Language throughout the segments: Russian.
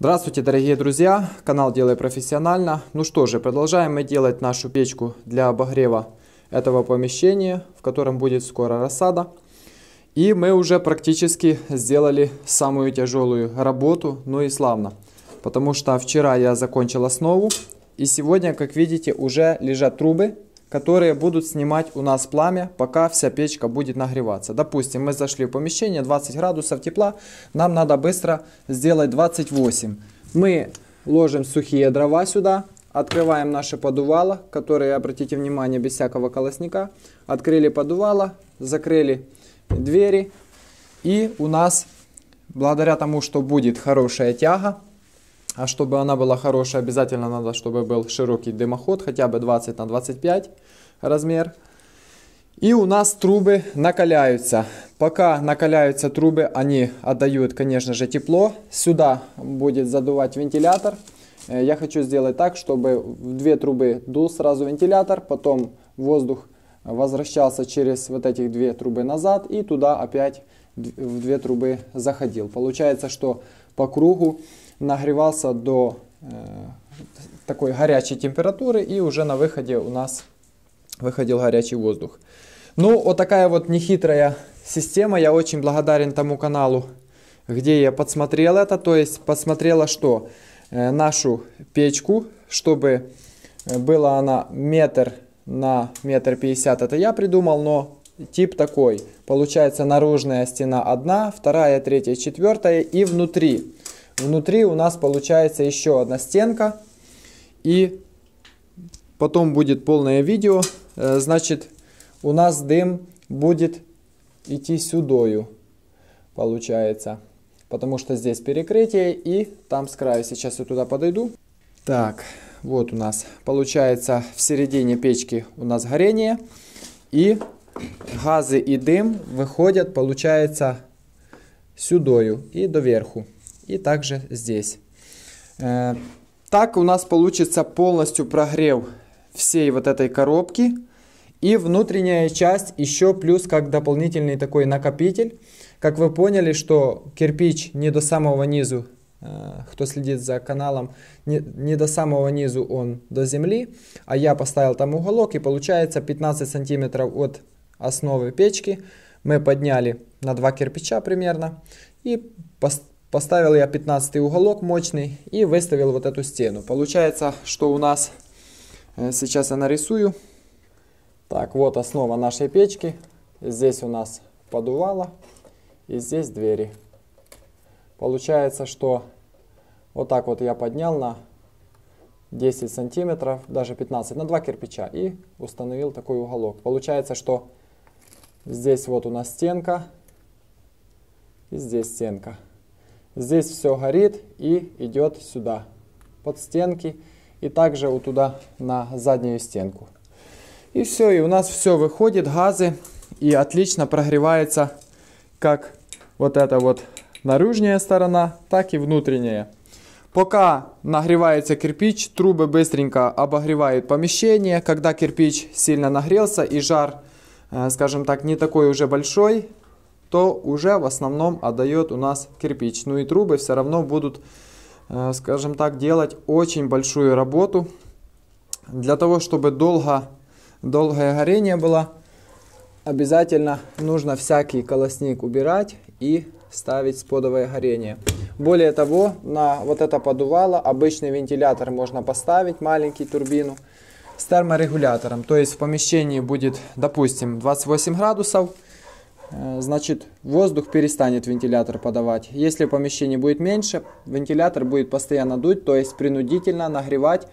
Здравствуйте, дорогие друзья! Канал Делай профессионально. Ну что же, продолжаем мы делать нашу печку для обогрева этого помещения, в котором будет скоро рассада. И мы уже практически сделали самую тяжелую работу, ну и славно. Потому что вчера я закончил основу, и сегодня, как видите, уже лежат трубы которые будут снимать у нас пламя, пока вся печка будет нагреваться. Допустим, мы зашли в помещение, 20 градусов тепла, нам надо быстро сделать 28. Мы ложим сухие дрова сюда, открываем наше подувало, которые, обратите внимание, без всякого колосника. Открыли подувало, закрыли двери, и у нас, благодаря тому, что будет хорошая тяга, а чтобы она была хорошая, обязательно надо, чтобы был широкий дымоход, хотя бы 20 на 25 размер. И у нас трубы накаляются. Пока накаляются трубы, они отдают, конечно же, тепло. Сюда будет задувать вентилятор. Э, я хочу сделать так, чтобы в две трубы дул сразу вентилятор, потом воздух возвращался через вот этих две трубы назад и туда опять в две трубы заходил. Получается, что по кругу нагревался до э, такой горячей температуры и уже на выходе у нас выходил горячий воздух. Ну, вот такая вот нехитрая система. Я очень благодарен тому каналу, где я подсмотрел это. То есть подсмотрела что? Э, нашу печку, чтобы была она метр на метр пятьдесят. Это я придумал, но тип такой. Получается наружная стена одна, вторая, третья, четвертая и внутри Внутри у нас получается еще одна стенка. И потом будет полное видео. Э, значит, у нас дым будет идти сюдою. Получается. Потому что здесь перекрытие и там с края. Сейчас я туда подойду. Так, вот у нас получается в середине печки у нас горение. И газы и дым выходят, получается, сюдою и доверху и также здесь. Так у нас получится полностью прогрев всей вот этой коробки. И внутренняя часть еще плюс как дополнительный такой накопитель. Как вы поняли, что кирпич не до самого низу, э, кто следит за каналом, не, не до самого низу он до земли. А я поставил там уголок и получается 15 сантиметров от основы печки. Мы подняли на 2 кирпича примерно и Поставил я 15 уголок мощный и выставил вот эту стену. Получается, что у нас, э, сейчас я нарисую. Так, вот основа нашей печки. Здесь у нас подувало и здесь двери. Получается, что вот так вот я поднял на 10 сантиметров, даже 15, на 2 кирпича и установил такой уголок. Получается, что здесь вот у нас стенка и здесь стенка. Здесь все горит и идет сюда, под стенки и также вот туда на заднюю стенку. И все, и у нас все выходит, газы, и отлично прогревается как вот эта вот наружная сторона, так и внутренняя. Пока нагревается кирпич, трубы быстренько обогревают помещение. Когда кирпич сильно нагрелся и жар, скажем так, не такой уже большой, то уже в основном отдает у нас кирпич. Ну и трубы все равно будут, э, скажем так, делать очень большую работу. Для того, чтобы долго, долгое горение было, обязательно нужно всякий колосник убирать и ставить сподовое горение. Более того, на вот это подувало обычный вентилятор можно поставить, маленький турбину, с терморегулятором. То есть в помещении будет, допустим, 28 градусов, Э, значит воздух перестанет вентилятор подавать. Если помещение будет меньше, вентилятор будет постоянно дуть, то есть принудительно нагревать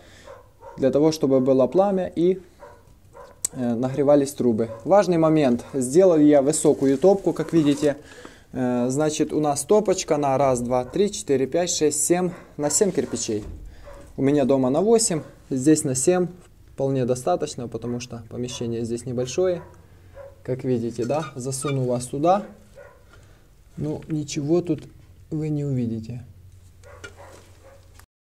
для того, чтобы было пламя и э, нагревались трубы. Важный момент. Сделал я высокую топку, как видите. Э, значит, у нас топочка на 1, 2, 3, 4, 5, 6, 7, на 7 кирпичей. У меня дома на 8, здесь на 7. Вполне достаточно, потому что помещение здесь небольшое. Как видите, да, засуну вас туда. Ну, ничего тут вы не увидите.